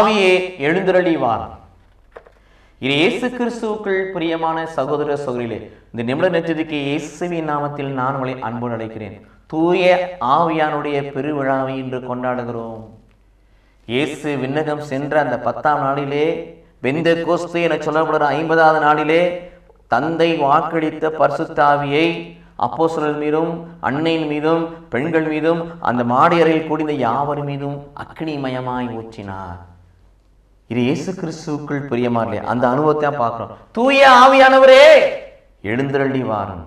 ஆவியே எழுந்திரளி வாரம் இது இயேசு கிறிஸ்துவுக்குள் பிரியமான சகோதர சகோதரிகளே இந்த நிமிட நெச்சரிக்கை இயேசுவின் நாமத்தில் நான் உங்களை அன்பு அழைக்கிறேன். தூய ஆவியானுடைய பெருவிழாவை இன்று கொண்டாடுகிறோம். இயேசு விண்ணகம் சென்ற அந்த பத்தாம் நாளிலே வெந்த கோஸ்து என சொல்லப்படுற ஐம்பதாவது நாளிலே தந்தை வாக்களித்த பரிசுத்தாவியை அப்போஸ்தலர் மீதும் அன்னையின் மீதும் பெண்கள் மீதும் அந்த மாடியறையில் கூடிய யாவர் மீதும் அக்னிமயமாய் ஊற்றினார். இது இயேசு கிறிஸ்துவுக்குள் பிரியமாறலையே அந்த அனுபவத்தை தான் பார்க்கிறோம். தூய ஆவியானவரே எழுந்தருளி வாரும்.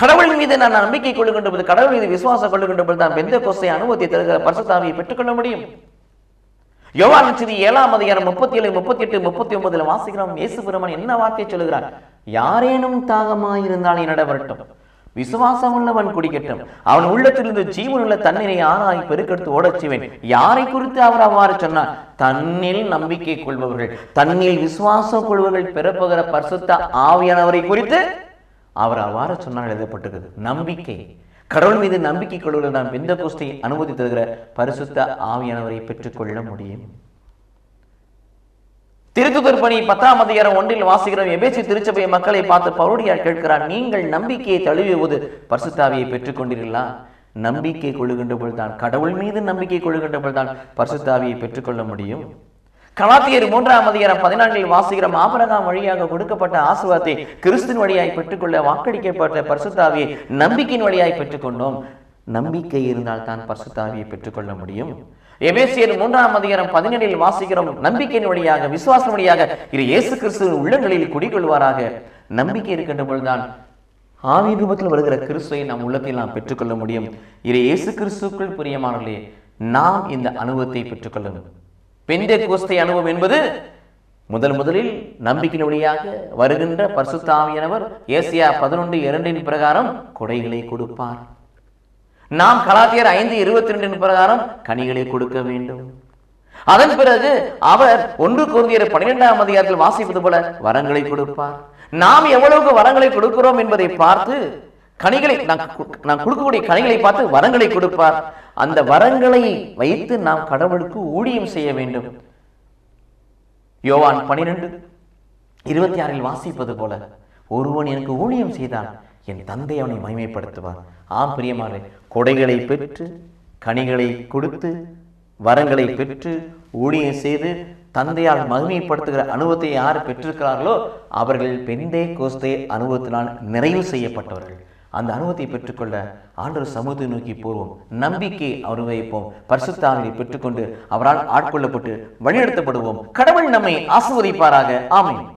கடவுள் மீது நான் நம்பிக்கை கொள்ளுகின்ற போது கடவுள் மீது விசுவாசம் கொள்ளுகின்ற போது தான் பெந்த கோசை அனுபவத்தை தருகிற பரிசுத்தாவியை பெற்றுக்கொள்ள முடியும். யோவான் செய்தி ஏழாம் அதிகாரம் முப்பத்தி ஏழு முப்பத்தி எட்டு முப்பத்தி ஒன்பதுல வாசிக்கிறோம். இயேசு பெருமான் என்ன வார்த்தை சொல்லுகிறார்? யாரேனும் தாகமாயிருந்தால் என்னிட வரட்டும் விசுவாசம் உள்ளவன் குடிக்கட்டும். அவன் உள்ளத்திலிருந்து ஜீவனுள்ள தண்ணீரை ஆராய் பெருக்கெடுத்து ஓடச் செய்வேன் யாரை குறித்து அவர் அவ்வாறு சொன்னார்? தன்னில் நம்பிக்கை கொள்பவர்கள் தன்னில் விசுவாசம் கொள்பவர்கள் பெறப்போகிற பரிசுத்த ஆவியானவரை குறித்து அவர் அவ்வாறு சொன்னால் எழுதப்பட்டிருக்கிறது. நம்பிக்கை. கடவுள் மீது நம்பிக்கை கொள்வதில் நாம் எந்த புஸ்தை அனுமதி தருகிற பரிசுத்த ஆவியானவரை பெற்றுக்கொள்ள முடியும். திருத்துதர் பணி பத்தாம் அதிகாரம் ஒன்றில் வாசிக்கிறோம். எபேசி திருச்சபை மக்களை பார்த்து பவுடியார் கேட்கிறார் நீங்கள் நம்பிக்கையை தழுவியபோது பரிசுத்தாவியை பெற்றுக்கொண்டீர்களா? நம்பிக்கை கொள்ளுகின்ற பொழுதுதான் கடவுள் மீது நம்பிக்கை கொள்ளுகின்ற பொழுதுதான் பரிசுத்தாவியை பெற்றுக்கொள்ள முடியும். கலாத்தியர் மூன்றாம் அதிகாரம் பதினான்கில் வாசிக்கிறோம். ஆபரகாம் வழியாக கொடுக்கப்பட்ட ஆசுவாத்தை கிறிஸ்துவின் வழியாய் பெற்றுக்கொள்ள வாக்களிக்கப்பட்ட பரிசுத்தாவியை நம்பிக்கையின் வழியாய் பெற்றுக்கொண்டோம். நம்பிக்கை இருந்தால் தான் பசுத்தாவியை பெற்றுக்கொள்ள முடியும். எபேசியர் மூன்றாம் அதிகாரம் பதினேழில் வாசிக்கிறோம் நம்பிக்கையின் வழியாக விசுவாசம் வழியாக இது இயேசு கிறிஸ்துவின் உள்ளங்களில் குடிகொள்வாராக. நம்பிக்கை இருக்கின்ற பொழுதுதான் ஆவி ரூபத்தில் வருகிற கிறிஸ்துவை நம் உள்ளத்தில் நாம் பெற்றுக்கொள்ள முடியும். இது இயேசு கிறிஸ்துக்குள் பிரியமானவர்களே நாம் இந்த அனுபவத்தை பெற்றுக்கொள்ள வேண்டும் கோஸ்தை அனுபவம் என்பது முதல் முதலில் நம்பிக்கையின் வழியாக வருகின்ற பரிசுத்தாவியானவர் ஏசியா பதினொன்று இரண்டின் பிரகாரம் கொடைகளை கொடுப்பார். நாம் கலாத்தியர் ஐந்து இருபத்தி ரெண்டின் பிரகாரம் கனிகளை கொடுக்க வேண்டும். அதன் பிறகு அவர் ஒன்று குருந்தியர் பன்னிரெண்டாம் அதிகாரத்தில் வாசிப்பது போல வரங்களை கொடுப்பார். நாம் எவ்வளவுக்கு வரங்களை கொடுக்கிறோம் என்பதை பார்த்து கனிகளை நான் கு- நாம் கொடுக்கக்கூடிய கனிகளை பார்த்து வரங்களை கொடுப்பார். அந்த வரங்களை வைத்து நாம் கடவுளுக்கு ஊழியம் செய்ய வேண்டும். யோவான் பனிரெண்டு இருபத்தி ஆறில் வாசிப்பது போல ஒருவன் எனக்கு ஊழியம் செய்தான் என் தந்தை அவனை மகிமைப்படுத்துவார் ஆம் பிரியமானே. கொடைகளை பெற்று கனிகளை கொடுத்து வரங்களை பெற்று ஊழியம் செய்து தந்தையால் மகிமைப்படுத்துகிற அனுபவத்தை யார் பெற்றிருக்கிறார்களோ அவர்கள் பெண்டே கோஸ்தே அனுபவத்தினால் நிறைவு செய்யப்பட்டவர்கள். அந்த அனுபவத்தை பெற்றுக்கொள்ள ஆண்டவர் சமூகத்தை நோக்கி போவோம். நம்பிக்கை அனுபவிப்போம். பரிசுத்தாவினை பெற்றுக்கொண்டு அவரால் ஆட்கொள்ளப்பட்டு வழிநடத்தப்படுவோம். கடவுள் நம்மை ஆசிர்வதிப்பாராக. ஆமை